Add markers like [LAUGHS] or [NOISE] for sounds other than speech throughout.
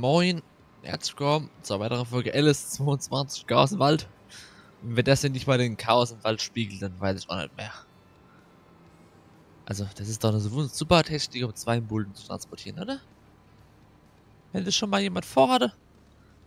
Moin, herzlich willkommen zur weiteren Folge LS22 Chaos im Wald. Und wenn das hier nicht mal den Chaos im Wald spiegelt, dann weiß ich auch nicht mehr. Also, das ist doch eine super Technik, um zwei Bullen zu transportieren, oder? Wenn das schon mal jemand vorhatte.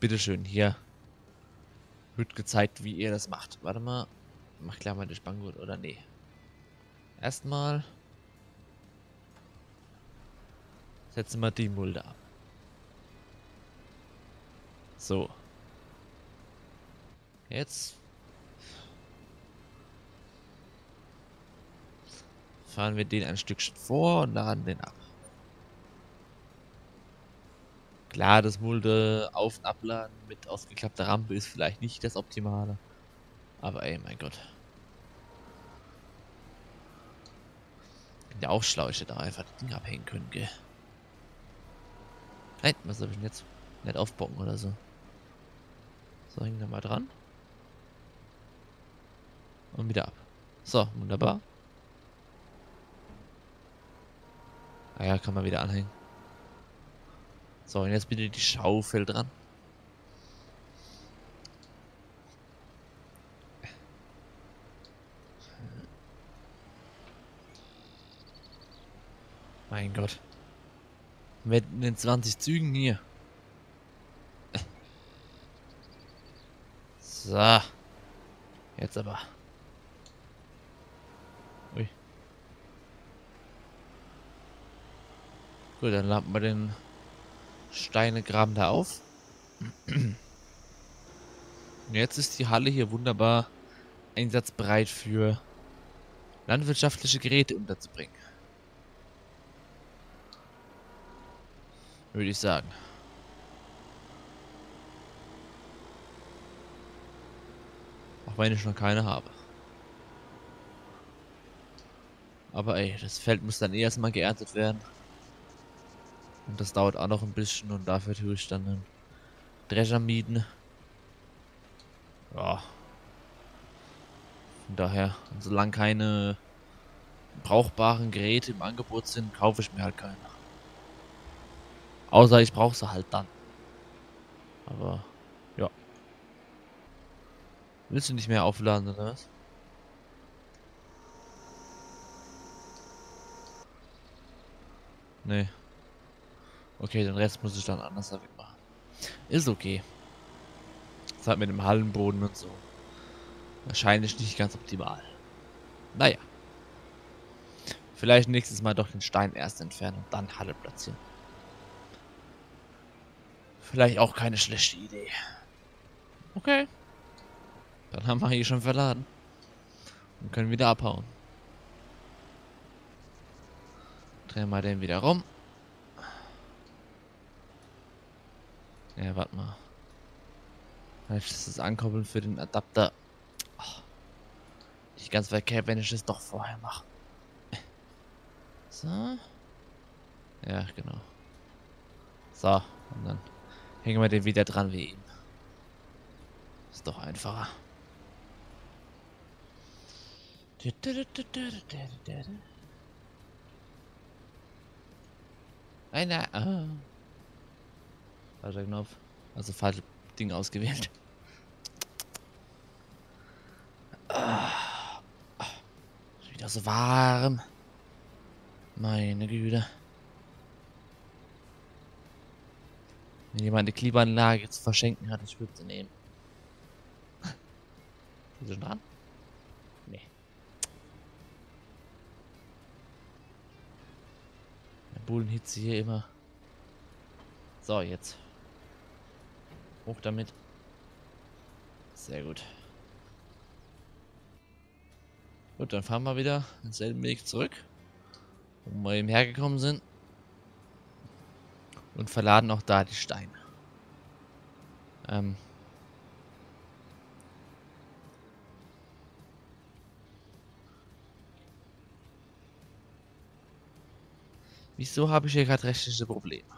Bitteschön, hier. Wird gezeigt, wie ihr das macht. Warte mal. Mach klar mal die Spanngurt, oder? Nee. Erstmal. Setzen wir die Mulde ab. So. Jetzt fahren wir den ein Stückchen vor und laden den ab. Klar, das Mulde auf- und abladen mit ausgeklappter Rampe ist vielleicht nicht das Optimale. Aber ey, mein Gott. Bin ja auch schlau, ich hätte auch einfach das Ding abhängen können, gell. Nein, was soll ich denn jetzt? Nicht aufbocken oder so. So, hängen wir mal dran. Und wieder ab. So, wunderbar. Ah ja, kann man wieder anhängen. So, und jetzt bitte die Schaufel dran. Mein Gott. Mit den 20 Zügen hier. So. Jetzt aber. Ui. Gut, dann laden wir den Steinegraben da auf. Und jetzt ist die Halle hier wunderbar einsatzbereit für landwirtschaftliche Geräte unterzubringen. Würde ich sagen. Auch wenn ich noch keine habe. Aber ey, das Feld muss dann eh erstmal geerntet werden. Und das dauert auch noch ein bisschen und dafür tue ich dann einen Drescher mieten. Ja. Von daher, solange keine brauchbaren Geräte im Angebot sind, kaufe ich mir halt keine. Außer ich brauche sie halt dann. Aber. Willst du nicht mehr aufladen, oder was? Nee. Okay, den Rest muss ich dann anders machen. Ist okay. Das hat mit dem Hallenboden und so. Wahrscheinlich nicht ganz optimal. Naja. Vielleicht nächstes Mal doch den Stein erst entfernen und dann Halle platzieren. Vielleicht auch keine schlechte Idee. Okay. Dann haben wir hier schon verladen. Und können wieder abhauen. Drehen wir den wieder rum. Ja, warte mal. Vielleicht ist das Ankoppeln für den Adapter oh, nicht ganz verkehrt, wenn ich es doch vorher mache. So. Ja, genau. So, und dann hängen wir den wieder dran wie ihm. Ist doch einfacher. Eine. Ah. Falscher Knopf. Also falsches Ding ausgewählt. Ist wieder so warm. Meine Güte. Wenn jemand eine Klimaanlage zu verschenken hat, ich würde sie nehmen. Sind sie schon dran? Bullenhitze hier immer. So, jetzt. Hoch damit. Sehr gut. Gut, dann fahren wir wieder denselben Weg zurück, wo wir eben hergekommen sind. Und verladen auch da die Steine. Ähm. Wieso habe ich hier gerade rechtliche Probleme?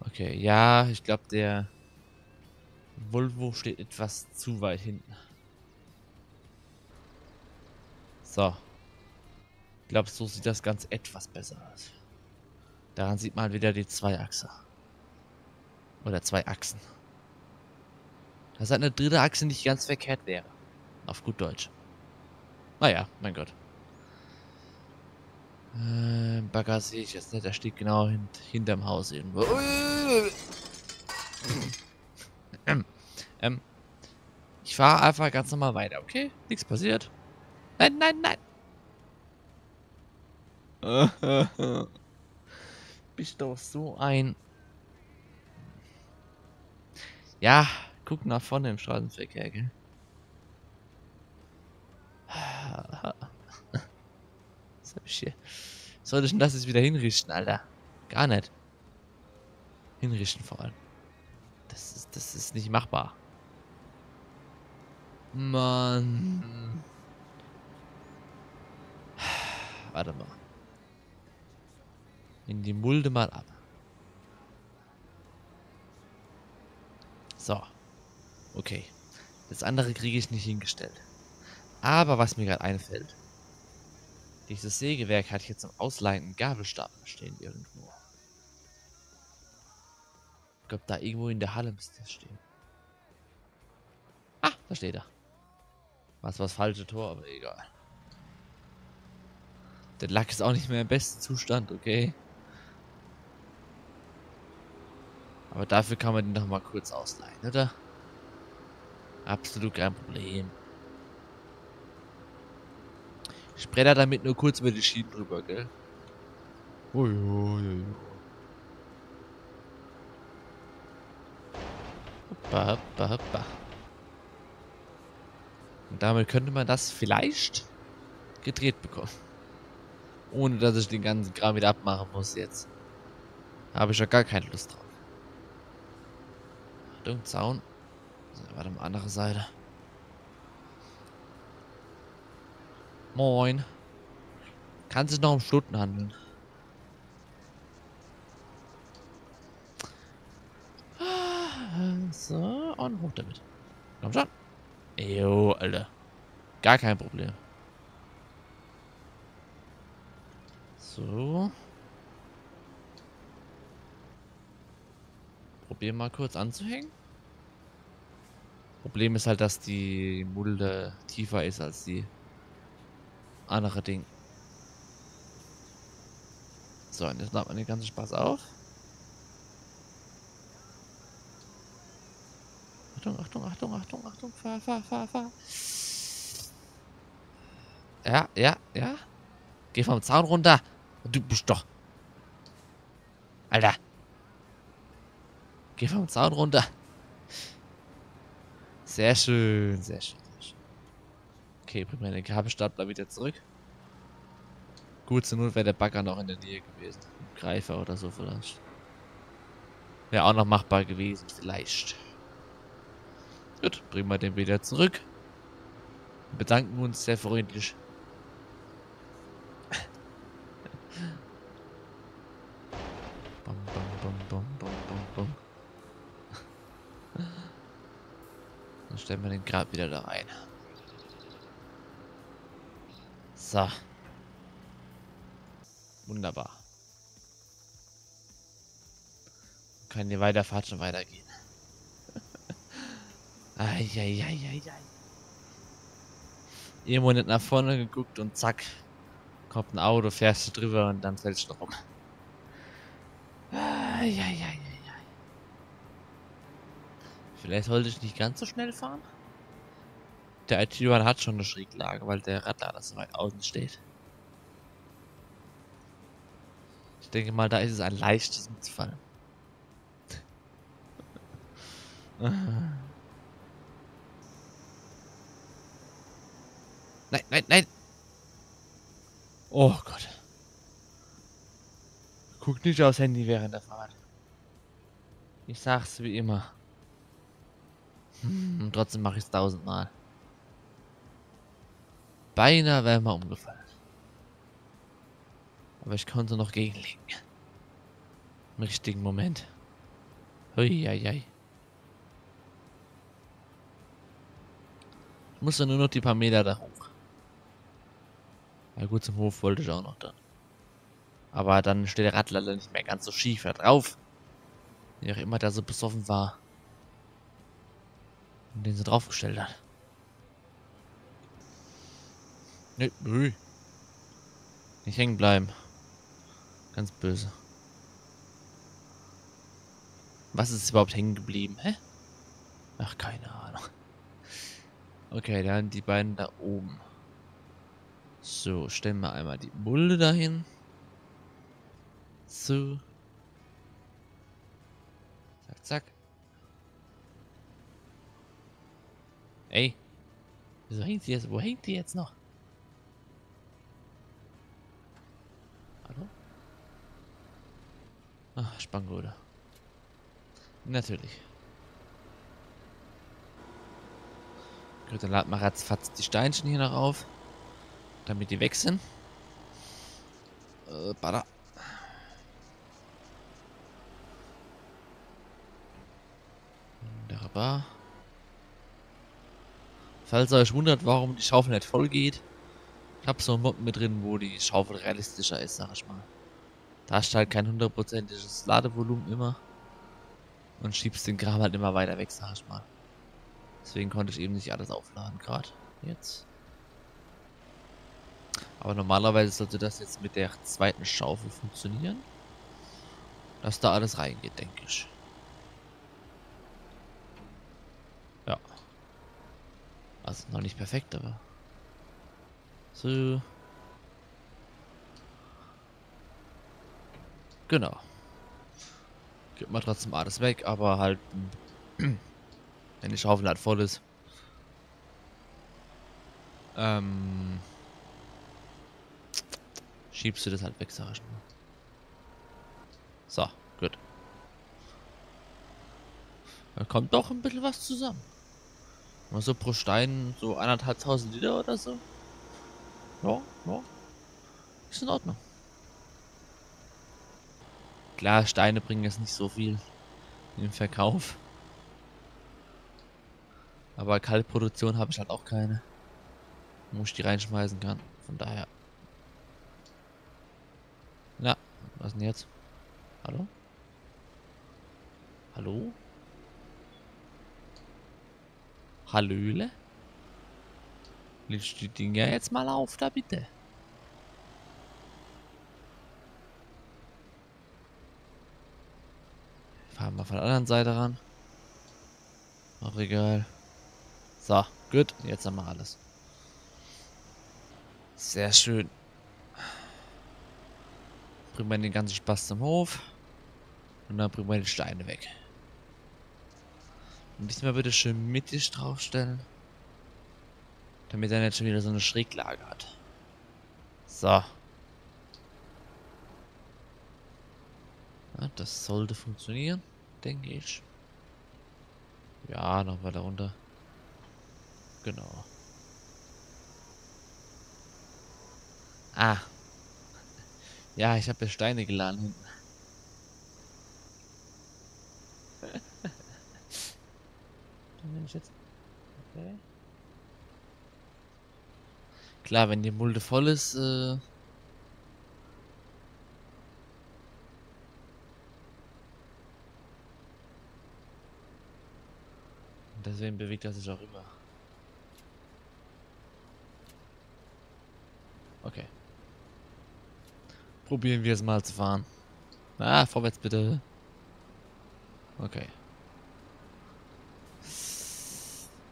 Okay, ja, ich glaube, der Volvo steht etwas zu weit hinten. So. Ich glaube, so sieht das ganz etwas besser aus. Daran sieht man wieder die Zweiachse. Oder zwei Achsen. Dass halt eine dritte Achse nicht ganz verkehrt wäre. Auf gut Deutsch. Naja, mein Gott. Äh, Bagger sehe ich jetzt nicht. Der steht genau hint hinterm Haus irgendwo. [CLEARS THROAT] ähm, ich fahre einfach ganz normal weiter, okay? Nichts passiert. Nein, nein, nein. [LAUGHS] Bist doch so ein... Ja, guck nach vorne im Straßenverkehr, gell? [LAUGHS] Was hab ich hier? Soll ich denn das jetzt wieder hinrichten, Alter? Gar nicht. Hinrichten vor allem. Das ist, das ist nicht machbar. Mann. Warte mal. In die Mulde mal ab. So. Okay. Das andere kriege ich nicht hingestellt. Aber was mir gerade einfällt. Dieses Sägewerk hat jetzt zum Ausleihen einen stehen irgendwo. Ich glaube, da irgendwo in der Halle müsste das stehen. Ah, da steht er. Was war das falsche Tor, aber egal. Der Lack ist auch nicht mehr im besten Zustand, okay. Aber dafür kann man den doch mal kurz ausleihen, oder? Absolut kein Problem. Ich bretter damit nur kurz über die Schienen drüber, gell? Ui, ui, ui. Hoppa, hoppa, hoppa. Und damit könnte man das vielleicht gedreht bekommen. Ohne dass ich den ganzen Kram wieder abmachen muss jetzt. Da habe ich ja gar keine Lust drauf. Achtung, Zaun. So, warte mal, andere Seite. Moin. Kann sich noch um Stunden handeln. So, und hoch damit. Komm schon. Jo, Alter. Gar kein Problem. So. Probier mal kurz anzuhängen. Problem ist halt, dass die Mulde tiefer ist als die andere Ding. So, und jetzt laden wir den ganzen Spaß auf. Achtung, Achtung, Achtung, Achtung, Achtung, fahr, fahr, fahr, fahr. Ja, ja, ja. Geh vom Zaun runter. Du bist doch. Alter. Geh vom Zaun runter. Sehr schön, sehr schön. Okay, bring den Kabelstapler wieder zurück. Gut, zur Not wäre der Bagger noch in der Nähe gewesen. Ein Greifer oder so vielleicht. Wäre auch noch machbar gewesen, vielleicht. Gut, bringen wir den wieder zurück. Wir bedanken uns sehr freundlich. [LAUGHS] bom, bom, bom, bom, bom, bom. Dann stellen wir den Grab wieder da rein. So. Wunderbar. Kann die Weiterfahrt schon weitergehen. [LAUGHS] Eieieiei. Irgendwo nicht nach vorne geguckt und zack. Kommt ein Auto, fährst du drüber und dann fällst du rum. Eieieiei. Vielleicht sollte ich nicht ganz so schnell fahren. Der IT-Bahn hat schon eine Schräglage, weil der Radlader so weit außen steht. Ich denke mal, da ist es ein leichtes mitzufallen. [LAUGHS] Nein, nein, nein. Oh Gott. Guck nicht aufs Handy während der Fahrt. Ich sag's wie immer. Hm, und trotzdem mache ich es tausendmal. Beinahe wäre mal umgefallen. Aber ich konnte noch gegenlegen. Im richtigen Moment. Huiuiui. Ich musste nur noch die paar Meter da hoch. Ja gut, zum Hof wollte ich auch noch dann. Aber dann steht der Radlader nicht mehr ganz so schief da drauf. Wie auch immer der so besoffen war. Und den sie draufgestellt hat. Nee, nö. Nicht hängen bleiben. Ganz böse. Was ist überhaupt hängen geblieben, hä? Ach, keine Ahnung. Okay, dann die beiden da oben. So, stellen wir einmal die Mulde dahin. So. Zack, zack. Ey. Wieso hängt die jetzt? Wo hängt die jetzt noch? Hallo? Ach, Spanngode. Natürlich. Gut, dann laden wir ratzfatz die Steinchen hier noch auf. Damit die weg sind. Äh, bada. Wunderbar. Falls ihr euch wundert, warum die Schaufel nicht voll geht, ich habe so einen Mod mit drin, wo die Schaufel realistischer ist, sag ich mal. Da hast du halt kein hundertprozentiges Ladevolumen immer. Und schiebst den Kram halt immer weiter weg, sag ich mal. Deswegen konnte ich eben nicht alles aufladen, gerade jetzt. Aber normalerweise sollte das jetzt mit der zweiten Schaufel funktionieren. Dass da alles reingeht, denke ich. Ja. Also noch nicht perfekt, aber... So. Genau. Geht mal trotzdem alles weg, aber halt... [CLEARS THROAT] Wenn die Schaufel halt voll ist. Ähm, schiebst du das halt weg, sag ich mal. So, gut. Da kommt doch ein bisschen was zusammen. Mal so pro Stein so anderthalbtausend Liter oder so. Ja, ja. Ist in Ordnung. Klar, Steine bringen jetzt nicht so viel im Verkauf. Aber Kaltproduktion habe ich halt auch keine. Wo ich die reinschmeißen kann. Von daher. Na, was denn jetzt? Hallo? Hallo? Hallöle? Licht die Dinger jetzt mal auf da bitte. Fahren wir von der anderen Seite ran. Auch egal. So, gut. Jetzt haben wir alles. Sehr schön. Bringen wir den ganzen Spaß zum Hof. Und dann bringen wir die Steine weg. Und diesmal bitte schön mittig draufstellen. Damit er nicht schon wieder so eine Schräglage hat. So. Ja, das sollte funktionieren, denke ich. Ja, noch weiter runter. Genau. Ah. [LAUGHS] Ja, ich habe ja Steine geladen hinten. [LAUGHS] wenn ich jetzt... Okay. Klar, wenn die Mulde voll ist, äh... Deswegen bewegt er sich auch immer. Okay. Probieren wir es mal zu fahren. Ah, vorwärts bitte. Okay.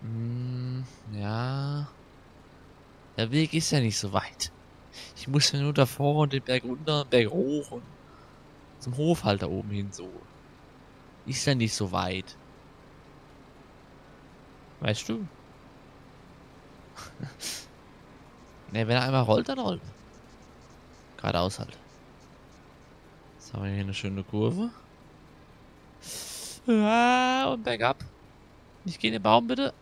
Hm, ja. Der Weg ist ja nicht so weit. Ich muss ja nur davor und den Berg runter, Berg hoch und zum Hof halt da oben hin so. Ist ja nicht so weit. Weißt du? [LAUGHS] Ne, wenn er einmal rollt, dann rollt. Geradeaus halt. Jetzt haben wir hier eine schöne Kurve. Ah, und bergab. Nicht gehen den Baum, bitte.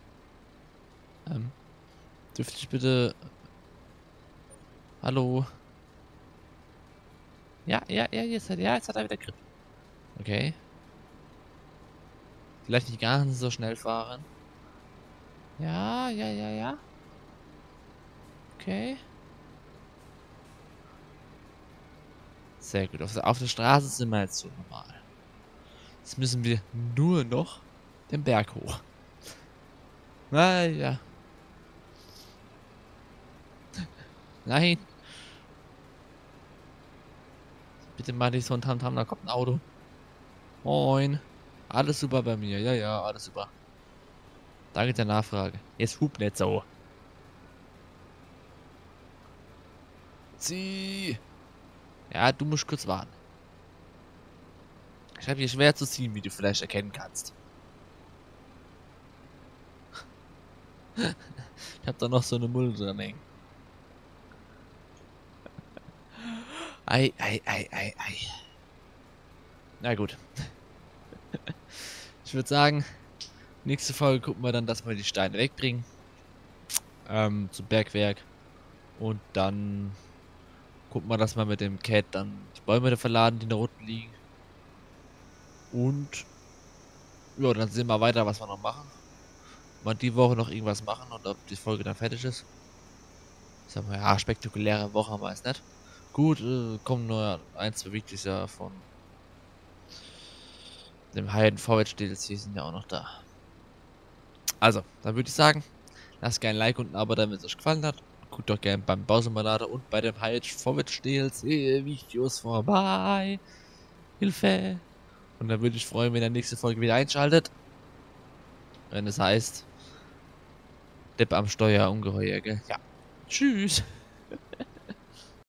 Dürfte ich bitte... Hallo? Ja, ja, ja, jetzt hat, ja, jetzt hat er wieder Grip. Okay. Vielleicht nicht ganz so schnell fahren. Ja, ja, ja, ja. Okay. Sehr gut. Auf, auf der Straße sind wir jetzt so normal. Jetzt müssen wir nur noch den Berg hoch. Naja. Nein. Bitte mach nicht so ein Tamtam, da kommt ein Auto. Moin. Alles super bei mir. Ja, ja, alles super. Danke der Nachfrage. Jetzt hub nicht so. Zieh. Ja, du musst kurz warten. Ich habe hier schwer zu ziehen, wie du vielleicht erkennen kannst. [LAUGHS] ich habe da noch so eine Mulle dran hängen. Ei, ei, ei, ei, ei. Na gut. ich würde sagen, nächste Folge gucken wir dann, dass wir die Steine wegbringen. Ähm, zum Bergwerk. Und dann gucken wir, dass wir mit dem Cat dann die Bäume verladen, die da unten liegen. Und ja, dann sehen wir weiter, was wir noch machen. Mal die Woche noch irgendwas machen und ob die Folge dann fertig ist. Sagen wir, ja, spektakuläre Woche haben wir es nicht. Gut, äh, kommen nur ein, zwei ja von dem Heiden Vorwärts DLC sind ja auch noch da. Also, dann würde ich sagen, lasst gerne ein Like und ein Abo da, wenn es euch gefallen hat. Guckt doch gerne beim Bausimulator und bei dem Heiden Vorwärts DLC Videos vorbei. Hilfe! Und dann würde ich freuen, wenn ihr nächste Folge wieder einschaltet. Wenn es heißt, Depp am Steuer, Ungeheuer, gell? Ja. Tschüss. [LAUGHS]